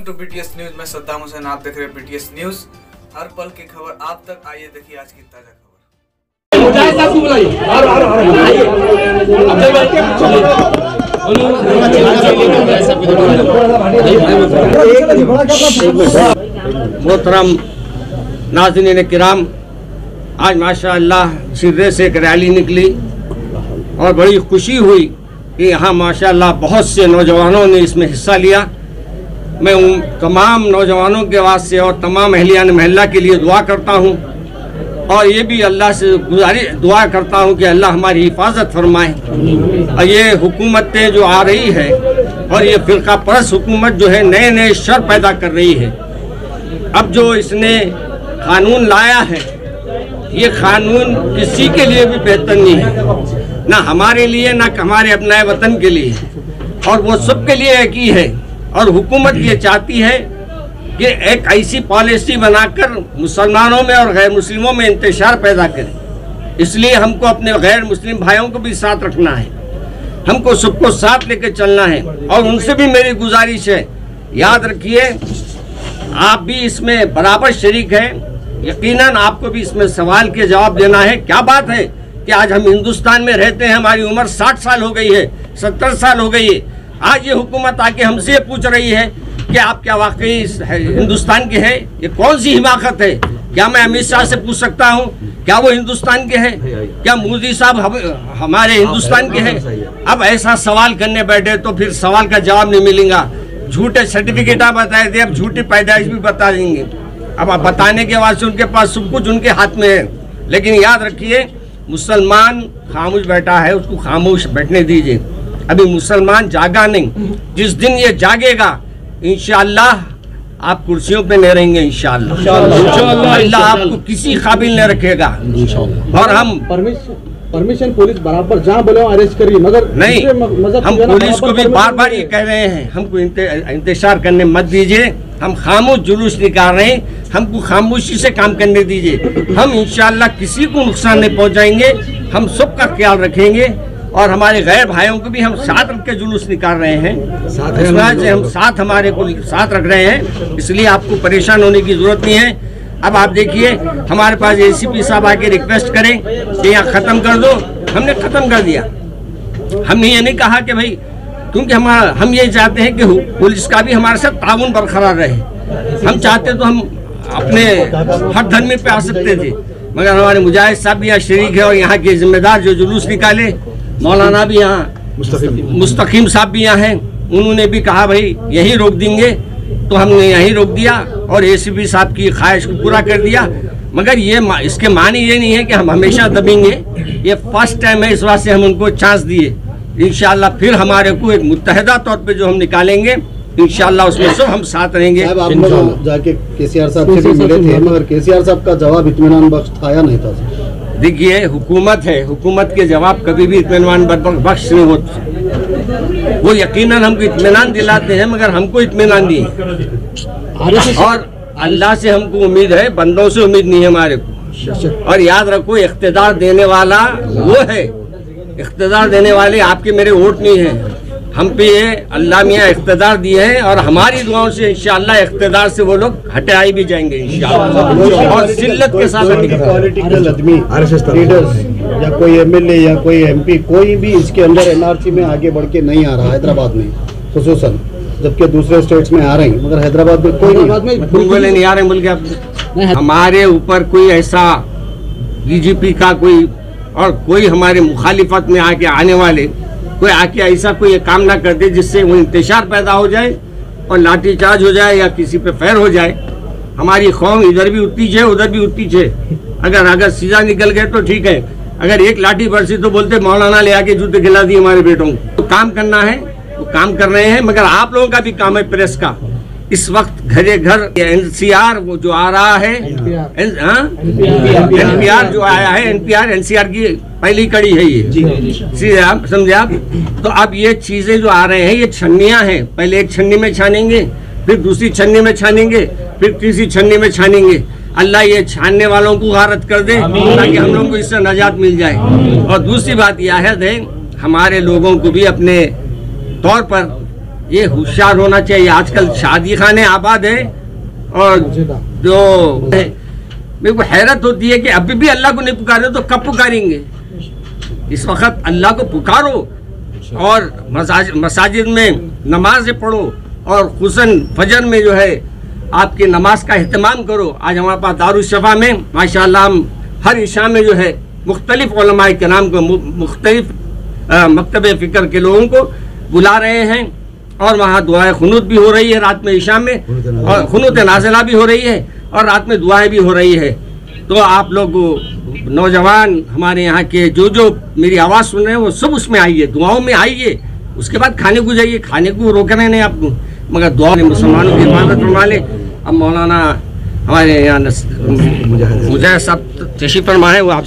Welcome to B T S news میں صدام حسین آپ دیکھ رہے ہیں بی ٹی ایس نیوز ہر پل کی خبر آپ تک. آئیے دیکھیے آج کی تازہ خبر. محترم ناظرین کرام، آج ماشاء اللہ شرے سے ایک ریلی نکلی اور بڑی خوشی ہوئی کہ یہاں ماشاء اللہ بہت سے نوجوانوں نے اس میں حصہ لیا۔ میں ان تمام نوجوانوں کے واسطے اور تمام اہلیان محلہ کے لیے دعا کرتا ہوں اور یہ بھی اللہ سے گزاری دعا کرتا ہوں کہ اللہ ہماری حفاظت فرمائے۔ اور یہ حکومتیں جو آ رہی ہے اور یہ فرقہ پرس حکومت جو ہے نئے نئے شر پیدا کر رہی ہے۔ اب جو اس نے قانون لایا ہے، یہ قانون کسی کے لیے بھی بہتر نہیں ہے۔ نہ ہمارے لیے، نہ ہمارے اپنے وطن کے لیے۔ اور وہ سب کے لیے ایک ہی ہے۔ اور حکومت یہ جی۔ چاہتی ہے کہ ایک ایسی پالیسی بنا کر مسلمانوں میں اور غیر مسلموں میں انتشار پیدا کرے۔ اس لیے ہم کو اپنے غیر مسلم بھائیوں کو بھی ساتھ رکھنا ہے۔ ہم کو سب کو ساتھ لے کے چلنا ہے۔ اور ان سے بھی میری گزارش ہے۔ یاد رکھیے آپ بھی اس میں برابر شریک ہیں۔ یقیناً آپ کو بھی اس میں سوال کے جواب دینا ہے۔ کیا بات ہے کہ آج ہم ہندوستان میں رہتے ہیں؟ ہماری عمر ساٹھ سال ہو گئی ہے ستر سال ہو گئی ہے۔ آج یہ حکومت آ کے ہم سے پوچھ رہی ہے کہ آپ کیا واقعی ہندوستان کے ہے یہ کون سی حماقت ہے؟ کیا میں امت شاہ سے پوچھ سکتا ہوں؟ کیا وہ ہندوستان کے ہیں؟ کیا مودی صاحب ہمارے ہندوستان کے ہیں؟ اب ایسا سوال کرنے بیٹھے تو پھر سوال کا جواب نہیں ملیں گا۔ جھوٹے سرٹیفکیٹ آپ بتائے تھے اب جھوٹی پیدائش بھی بتا دیں گے۔ اب آپ بتانے کے واسطے ان کے پاس سب کچھ ان کے ہاتھ میں ہے۔ لیکن یاد رکھیے، مسلمان خاموش بیٹھا ہے، اس کو خاموش بیٹھنے دیجیے ابھی مسلمان جاگا نہیں۔ جس دن یہ جاگے گا انشاءاللہ آپ کرسیوں پہ نہیں رہیں گے انشاءاللہ۔ اللہ آپ کو کسی قابل نہیں رکھے گا۔ اور ہم پرمیشن پولیس برابر جہاں بولے اریسٹ کریے مگر نہیں ہم پولیس کو بھی بار بار یہ کہہ رہے ہیں ہم کو انتشار کرنے مت دیجیے ہم خاموش جلوس نکال رہے ہیں۔ ہم کو خاموشی سے کام کرنے دیجیے ہم انشاءاللہ کسی کو نقصان نہیں پہنچائیں گے۔ ہم سب کا خیال رکھیں گے۔ اور ہمارے غیر بھائیوں کو بھی ہم ساتھ رکھ کے جلوس نکال رہے ہیں۔ سے ہم ساتھ ہمارے کو ساتھ رکھ رہے ہیں۔ اس لیے آپ کو پریشان ہونے کی ضرورت نہیں ہے۔ اب آپ دیکھیے ہمارے پاس اے سی پی صاحب آ کے ریکویسٹ کریں کہ یہاں ختم کر دو۔ ہم نے ختم کر دیا۔ ہم نے یہ نہیں کہا کہ بھائی کیونکہ ہمارا ہم یہ چاہتے ہیں کہ پولیس کا بھی ہمارے ساتھ تعاون برقرار رہے۔ ہم چاہتے تو ہم اپنے ہر دھرنے پہ آ سکتے تھے۔ مگر ہمارے مجاہد صاحب بھی یہاں شریک ہے اور یہاں کے ذمہ دار جو جلوس نکالے مولانا بھی یہاں مستقیم۔ صاحب بھی یہاں ہیں۔ انہوں نے بھی کہا بھائی یہی روک دیں گے تو ہم نے یہی روک دیا اور اے سی بی صاحب کی خواہش کو پورا کر دیا۔ مگر یہ اس کے معنی یہ نہیں ہے کہ ہم ہمیشہ دبیں گے۔ یہ فرسٹ ٹائم ہے اس واسطے ہم ان کو چانس دیے۔ انشاءاللہ پھر ہمارے کو ایک متحدہ طور پہ جو ہم نکالیں گے انشاءاللہ اس میں سب ہم ساتھ رہیں گے۔ جا کے کے سی آر صاحب سے بھی ملے تھے مگر کے سی آر صاحب کا جواب اطمینان بخش تھا یا نہیں تھا؟ دیکھیے، حکومت ہے، حکومت کے جواب کبھی بھی اطمینان بخش نہیں ہوتے وہ یقیناً ہم کو اطمینان دلاتے ہیں، مگر ہم کو اطمینان نہیں اور اللہ سے ہم کو امید ہے، بندوں سے امید نہیں ہے ہمارے کو۔ اور یاد رکھو، اقتدار دینے والا وہ ہے۔ اقتدار دینے والے آپ کے میرے ووٹ نہیں ہیں۔ ہم پہ یہ اللہ میاں اقتدار دیے ہیں اور ہماری دعاؤں سے انشاءاللہ اقتدار سے وہ لوگ ہٹائے بھی جائیں گے انشاءاللہ۔ اور ذلت کے ساتھ پولیٹیکل آدمی لیڈرز یا کوئی ایم ایل اے یا کوئی ایم پی کوئی بھی اس کے اندر این آر سی میں آگے بڑھ کے نہیں آ رہا حیدرآباد میں خصوصاً۔ جبکہ دوسرے اسٹیٹس میں آ رہے ہیں مگر حیدرآباد میں کوئی نہیں۔ آ رہے بلکہ ہمارے اوپر کوئی ایسا بی جی پی کا کوئی اور کوئی ہمارے مخالفت میں آ کے آنے والے کوئی آ کے ایسا کوئی کام نہ کر دے جس سے وہ انتشار پیدا ہو جائے اور لاٹھی چارج ہو جائے یا کسی پہ فیر ہو جائے۔ ہماری قوم ادھر بھی اتنی ہے ادھر بھی اتنی جائے اگر اگر سیدھا نکل گئے تو ٹھیک ہے۔ اگر ایک لاٹھی برسی تو بولتے مولانا لے آ کے جوتے گلا دیے ہمارے بیٹوں کو۔ کام کرنا ہے، وہ کام کر رہے ہیں، مگر آپ لوگوں کا بھی کام ہے پریس کا۔ اس وقت گھرے گھر این سی آر وہ جو آ رہا ہے ہاں؟ N P R. جو آیا ہے N P R N C R کی پہلی کڑی ہے یہ۔ آپ سمجھے آپ؟ تو اب یہ چیزیں جو آ رہے ہیں یہ چھنیاں ہیں۔ پہلے ایک چھنی میں چھانیں گے پھر دوسری چھنی میں چھانیں گے پھر تیسری چھنی میں چھانیں گے۔ اللہ یہ چھاننے والوں کو غارت کر دے تاکہ ہم لوگوں کو اس سے نجات مل جائے۔ اور دوسری بات یہ ہے ہمارے لوگوں کو بھی اپنے طور پر یہ ہوشیار ہونا چاہیے۔ آج کل شادی خانے آباد ہیں اور جو میرے کو حیرت ہوتی ہے کہ ابھی بھی اللہ کو نہیں پکارے تو کب پکاریں گے؟ اس وقت اللہ کو پکارو اور مساجد میں نماز پڑھو اور خصاً فجر میں جو ہے آپ کی نماز کا اہتمام کرو۔ آج ہمارے پاس دارالشفا میں ماشاء اللہ ہم ہر عشاء میں جو ہے مختلف علماء کے نام کو مختلف مکتب فکر کے لوگوں کو بلا رہے ہیں۔ اور وہاں دعائیں خنوت بھی ہو رہی ہے رات میں عشاء میں اور خنوت نازلہ بھی ہو رہی ہے اور رات میں دعائیں بھی ہو رہی ہے۔ تو آپ لوگ نوجوان ہمارے یہاں کے جو جو میری آواز سن رہے ہیں وہ سب اس میں آئیے دعاؤں میں آئیے۔ اس کے بعد کھانے کو جائیے کھانے کو روک رہے نہیں آپ مگر دعا نے مسلمانوں کی حفاظت فرما لے اب مولانا ہمارے یہاں مجاہد صاحب۔ تشریف فرما ہے وہ آپ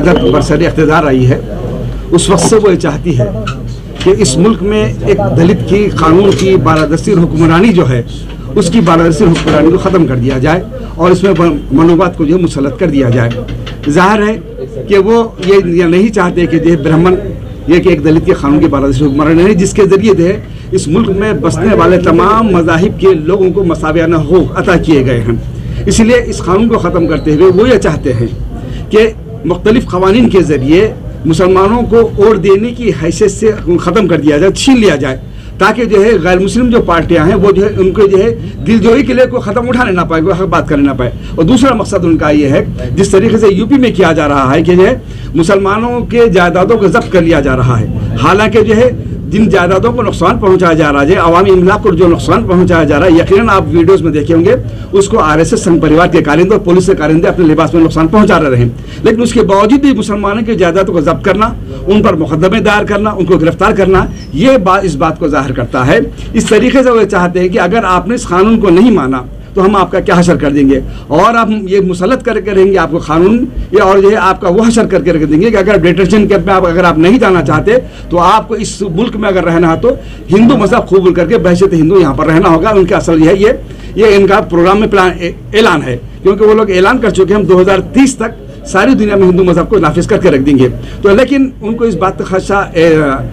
قیادت برسر اقتدار آئی ہے۔ اس وقت سے وہ یہ چاہتی ہے کہ اس ملک میں ایک دلت کی قانون کی بالادستی حکمرانی جو ہے، اس کی بالادستی حکمرانی کو ختم کر دیا جائے اور اس میں منوبات کو جو ہے مسلط کر دیا جائے۔ ظاہر ہے کہ وہ یہ نہیں چاہتے کہ جو برہمن یہ کہ ایک دلت کے قانون کی بالادستی حکمرانی ہے جس کے ذریعے جو ہے اس ملک میں بسنے والے تمام مذاہب کے لوگوں کو مساویانہ حقوق عطا کیے گئے ہیں۔ اس لیے اس قانون کو ختم کرتے ہوئے وہ یہ چاہتے ہیں کہ مختلف قوانین کے ذریعے مسلمانوں کو ووٹ دینے کی حیثیت سے ختم کر دیا جائے، چھین لیا جائے، تاکہ جو ہے غیر مسلم جو پارٹیاں ہیں، وہ جو ہے ان کو جو ہے دل جوئی کے لیے کوئی ختم اٹھانے نہ پائے، کوئی حق بات کرنے نہ پائے۔ اور دوسرا مقصد ان کا یہ ہے، جس طریقے سے یو پی میں کیا جا رہا ہے کہ جو ہے مسلمانوں کے جائیدادوں کو ضبط کر لیا جا رہا ہے۔ حالانکہ جو ہے جن جائیدادوں کو نقصان پہنچایا جا رہا ہے عوامی املاک کو جو نقصان پہنچایا جا رہا ہے، یقیناً آپ ویڈیوز میں دیکھے ہوں گے، اس کو آر ایس ایس سنگ پریوار کے کارندے اور پولیس کے کارندے اپنے لباس میں نقصان پہنچا رہے ہیں۔ لیکن اس کے باوجود بھی مسلمانوں کے جائیدادوں کو ضبط کرنا، ان پر مقدمے دائر کرنا، ان کو گرفتار کرنا، یہ بات اس بات کو ظاہر کرتا ہے۔ اس طریقے سے وہ چاہتے ہیں کہ اگر آپ نے اس قانون کو نہیں مانا تو ہم آپ کا کیا حشر کر دیں گے؟ اور ہم یہ مسلط کر کے رہیں گے آپ کو قانون یا اور جو ہے آپ کا وہ حشر کر کے رکھ دیں گے کہ اگر ڈیٹیشن کیمپ میں آپ اگر آپ نہیں جانا چاہتے، تو آپ کو اس ملک میں اگر رہنا ہے تو ہندو مذہب قبول کر کے بحثیت ہندو یہاں پر رہنا ہوگا۔ ان کا اصل یہ ہے، یہ یہ ان کا پروگرام میں پلان اعلان ہے۔ کیونکہ وہ لوگ اعلان کر چکے ہیں، ہم دو ہزار تیس تک ساری دنیا میں ہندو مذہب کو نافذ کر کے رکھ دیں گے۔ تو لیکن ان کو اس بات کا خدشہ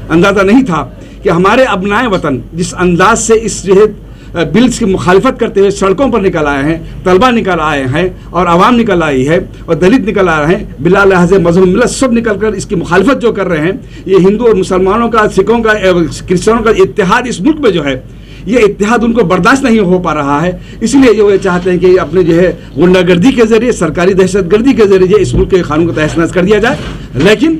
اندازہ نہیں تھا کہ ہمارے ابنائے وطن جس انداز سے اس جو ہے بلز کی مخالفت کرتے ہوئے سڑکوں پر نکل آئے ہیں، طلبہ نکل آئے ہیں اور عوام نکل آئی ہے اور دلت نکل آ رہے ہیں بلا لحاظ مذہب ملت سب نکل کر اس کی مخالفت جو کر رہے ہیں، یہ ہندو اور مسلمانوں کا، سکھوں کا کرسچنوں کا اتحاد اس ملک میں جو ہے، یہ اتحاد ان کو برداشت نہیں ہو پا رہا ہے۔ اس لیے جو یہ چاہتے ہیں کہ اپنے جو ہے غنڈہ گردی کے ذریعے، سرکاری دہشت گردی کے ذریعے اس ملک کے قانون کو تحس نحس کر دیا جائے۔ لیکن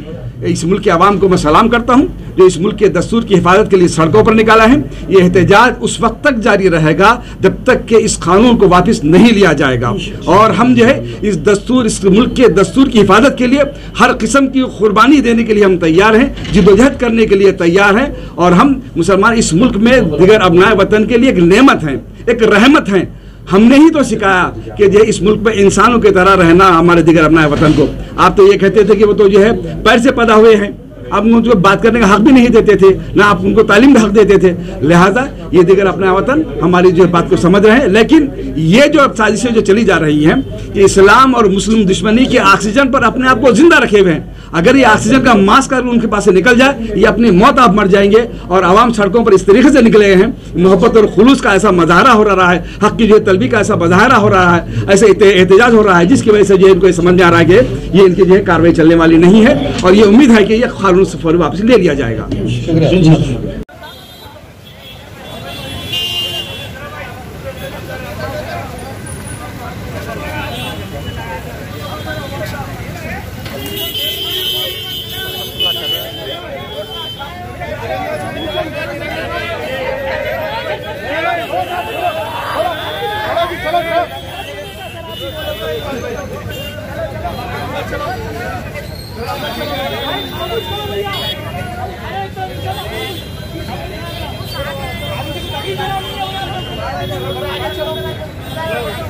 اس ملک کے عوام کو میں سلام کرتا ہوں، جو اس ملک کے دستور کی حفاظت کے لیے سڑکوں پر نکالا ہے، یہ احتجاج اس وقت تک جاری رہے گا جب تک کہ اس قانون کو واپس نہیں لیا جائے گا۔ اور ہم جو ہے، اس دستور، اس ملک کے دستور کی حفاظت کے لیے ہر قسم کی قربانی دینے کے لیے ہم تیار ہیں جدوجہد کرنے کے لیے تیار ہیں۔ اور ہم مسلمان، اس ملک میں دیگر ابنائے وطن کے لیے ایک نعمت ہیں، ایک رحمت ہیں۔ ہم نے ہی تو سکھایا کہ جو ہے اس ملک میں انسانوں کی طرح رہنا ہمارے دیگر اپنا وطن کو۔ آپ تو یہ کہتے تھے کہ وہ تو جو ہے پیر سے پیدا ہوئے ہیں۔ آپ ان کو بات کرنے کا حق بھی نہیں دیتے تھے، نہ آپ ان کو تعلیم کا حق دیتے تھے۔ لہذا یہ دیگر اپنا وطن ہماری جو بات کو سمجھ رہے ہیں۔ لیکن یہ جو اب سازشیں جو چلی جا رہی ہیں کہ اسلام اور مسلم دشمنی کے آکسیجن پر اپنے آپ کو زندہ رکھے ہوئے ہیں۔ اگر یہ آکسیجن کا ماسک اگر ان کے پاس سے نکل جائے، یہ اپنی موت آپ مر جائیں گے اور عوام سڑکوں پر اس طریقے سے نکلے ہیں، محبت اور خلوص کا ایسا مظاہرہ ہو رہا ہے، حق کی جو ہے طلبی کا ایسا مظاہرہ ہو رہا ہے ایسے احتجاج ہو رہا ہے، جس کی وجہ سے جو ان کو یہ سمجھ میں آ رہا ہے کہ یہ ان کی جو ہے کاروائی چلنے والی نہیں ہے اور یہ امید ہے کہ یہ قانون سے فوری واپس لے لیا جائے گا۔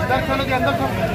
درخواست کے اندر